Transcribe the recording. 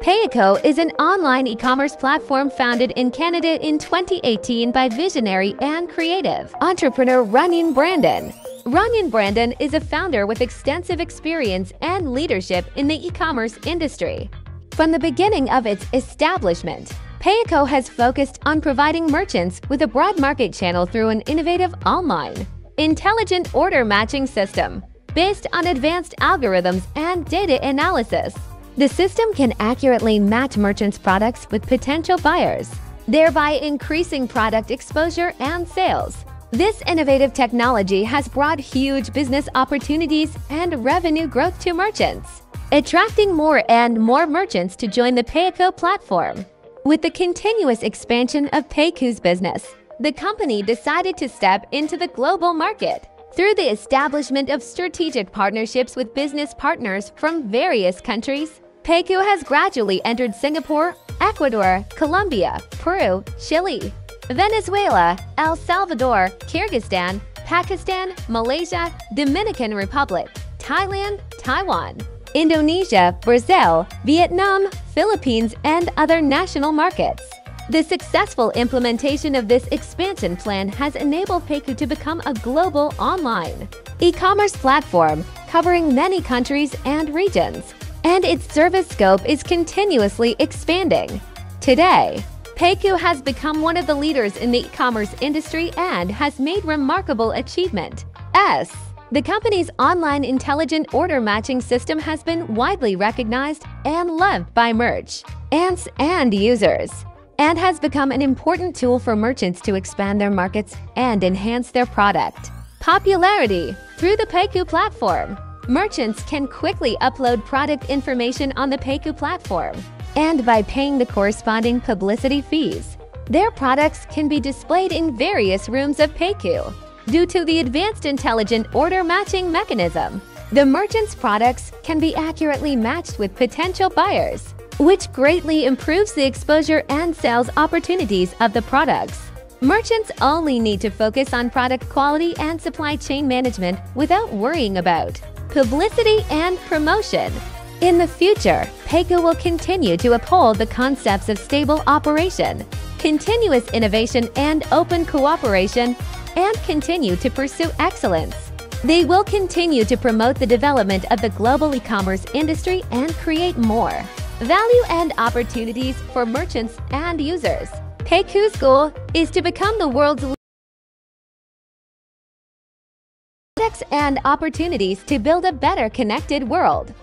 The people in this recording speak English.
Paicoo is an online e-commerce platform founded in Canada in 2018 by visionary and creative entrepreneur Runyon Brandon. Runyon Brandon is a founder with extensive experience and leadership in the e-commerce industry. From the beginning of its establishment, Paicoo has focused on providing merchants with a broad market channel through an innovative online, intelligent order matching system based on advanced algorithms and data analysis. The system can accurately match merchants' products with potential buyers, thereby increasing product exposure and sales. This innovative technology has brought huge business opportunities and revenue growth to merchants, attracting more and more merchants to join the Paicoo platform. With the continuous expansion of Paicoo's business, the company decided to step into the global market through the establishment of strategic partnerships with business partners from various countries Paicoo has gradually entered Singapore, Ecuador, Colombia, Peru, Chile, Venezuela, El Salvador, Kyrgyzstan, Pakistan, Malaysia, Dominican Republic, Thailand, Taiwan, Indonesia, Brazil, Vietnam, Philippines, and other national markets. The successful implementation of this expansion plan has enabled Paicoo to become a global online e-commerce platform covering many countries and regions and its service scope is continuously expanding. Today, Paicoo has become one of the leaders in the e-commerce industry and has made remarkable achievement. S. The company's online intelligent order matching system has been widely recognized and loved by merch, ants, and users, and has become an important tool for merchants to expand their markets and enhance their product. Popularity through the Paicoo platform. Merchants can quickly upload product information on the Paicoo platform, and by paying the corresponding publicity fees, their products can be displayed in various rooms of Paicoo. Due to the advanced intelligent order matching mechanism, the merchant's products can be accurately matched with potential buyers, which greatly improves the exposure and sales opportunities of the products. Merchants only need to focus on product quality and supply chain management without worrying about publicity, and promotion. In the future, Paicoo will continue to uphold the concepts of stable operation, continuous innovation and open cooperation, and continue to pursue excellence. They will continue to promote the development of the global e-commerce industry and create more value and opportunities for merchants and users. Paicoo's goal is to become the world's and opportunities to build a better connected world.